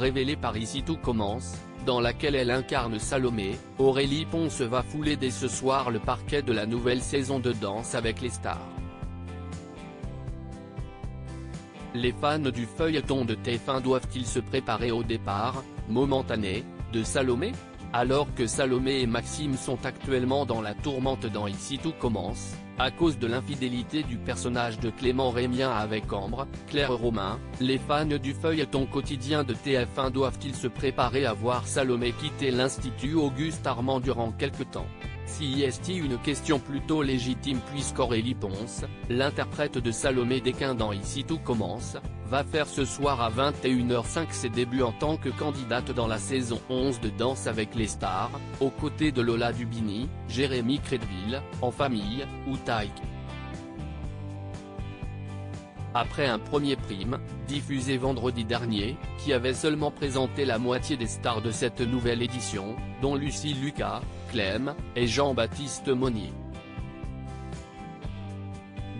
révélée par Ici Tout Commence, dans laquelle elle incarne Salomé, Aurélie Ponce va fouler dès ce soir le parquet de la nouvelle saison de Danse avec les stars. Les fans du feuilleton de TF1 doivent-ils se préparer au départ, momentané, de Salomé? Alors que Salomé et Maxime sont actuellement dans la tourmente dans Ici Tout Commence, à cause de l'infidélité du personnage de Clément Rémien avec Ambre, Claire Romain, les fans du feuilleton quotidien de TF1 doivent-ils se préparer à voir Salomé quitter l'Institut Auguste Armand durant quelque temps? Si est une question plutôt légitime puisqu'Aurélie Ponce, l'interprète de Salomé Desquin dans Ici tout commence, va faire ce soir à 21h05 ses débuts en tant que candidate dans la saison 11 de Danse avec les stars, aux côtés de Lola Dubini, Jérémy Crédville, En famille, ou Taïk. Après un premier prime, diffusé vendredi dernier, qui avait seulement présenté la moitié des stars de cette nouvelle édition, dont Lucie Lucas, Clem, et Jean-Baptiste Monnier.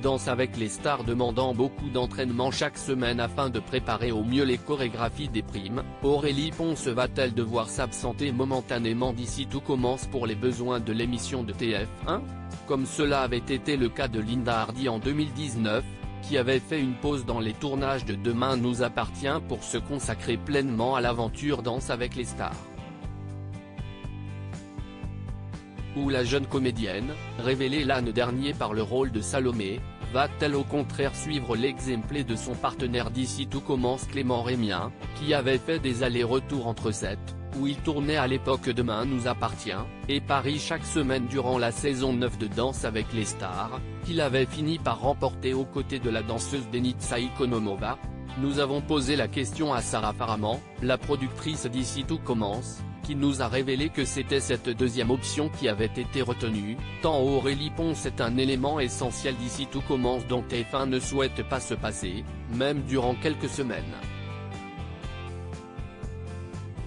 Danse avec les stars demandant beaucoup d'entraînement chaque semaine afin de préparer au mieux les chorégraphies des primes, Aurélie Ponce va-t-elle devoir s'absenter momentanément d'ici tout commence pour les besoins de l'émission de TF1 Comme cela avait été le cas de Linda Hardy en 2019, qui avait fait une pause dans les tournages de Demain nous appartient pour se consacrer pleinement à l'aventure Danse avec les stars. Où la jeune comédienne, révélée l'année dernier par le rôle de Salomé, va-t-elle au contraire suivre l'exemple de son partenaire d'ici tout commence Clément Rémien, qui avait fait des allers-retours entre cette, où il tournait à l'époque Demain nous appartient, et Paris chaque semaine durant la saison 9 de Danse avec les stars, qu'il avait fini par remporter aux côtés de la danseuse Denitsa Ikonomova Nous avons posé la question à Sarah Faraman, la productrice d'ici tout commence, qui nous a révélé que c'était cette deuxième option qui avait été retenue, tant Aurélie Ponce est un élément essentiel d'ici tout commence dont TF1 ne souhaite pas se passer, même durant quelques semaines.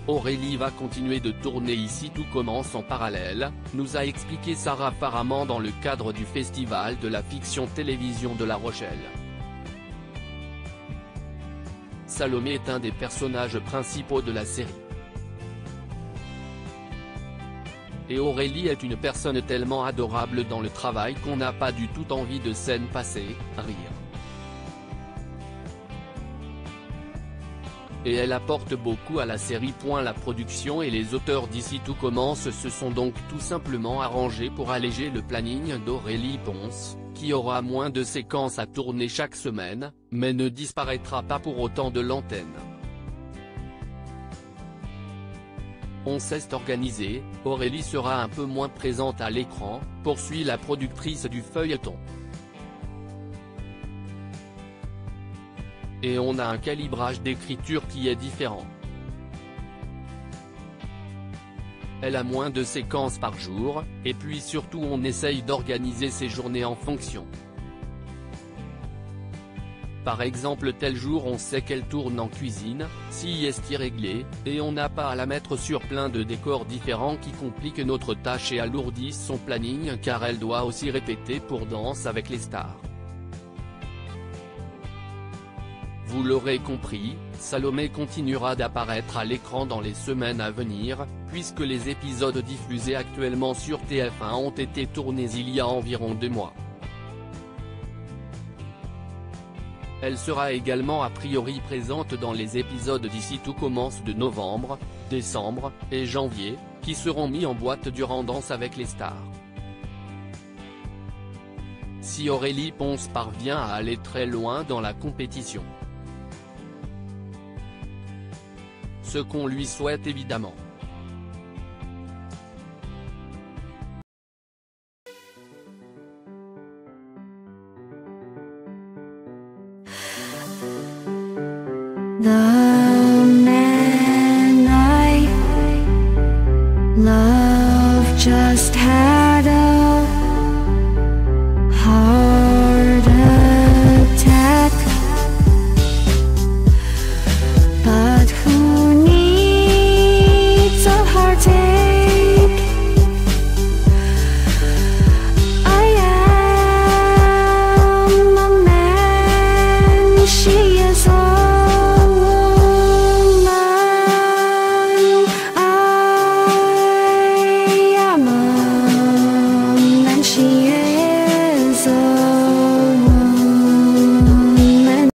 Aurélie va continuer de tourner ici tout commence en parallèle, nous a expliqué Sarah Faraman dans le cadre du Festival de la fiction télévision de La Rochelle. Salomé est un des personnages principaux de la série. Et Aurélie est une personne tellement adorable dans le travail qu'on n'a pas du tout envie de scène passée, rire. et elle apporte beaucoup à la série. La production et les auteurs d'ici tout commence se sont donc tout simplement arrangés pour alléger le planning d'Aurélie Ponce, qui aura moins de séquences à tourner chaque semaine, mais ne disparaîtra pas pour autant de l'antenne. On s'est organisé, Aurélie sera un peu moins présente à l'écran, poursuit la productrice du feuilleton. et on a un calibrage d'écriture qui est différent. Elle a moins de séquences par jour, et puis surtout on essaye d'organiser ses journées en fonction. Par exemple tel jour on sait qu'elle tourne en cuisine, si est irréglé, et on n'a pas à la mettre sur plein de décors différents qui compliquent notre tâche et alourdissent son planning car elle doit aussi répéter pour Danse avec les stars. Vous l'aurez compris, Salomé continuera d'apparaître à l'écran dans les semaines à venir, puisque les épisodes diffusés actuellement sur TF1 ont été tournés il y a environ deux mois. Elle sera également a priori présente dans les épisodes d'ici tout commence de novembre, décembre, et janvier, qui seront mis en boîte durant Danse avec les stars. Si Aurélie Ponce parvient à aller très loin dans la compétition, ce qu'on lui souhaite évidemment. The man I love just has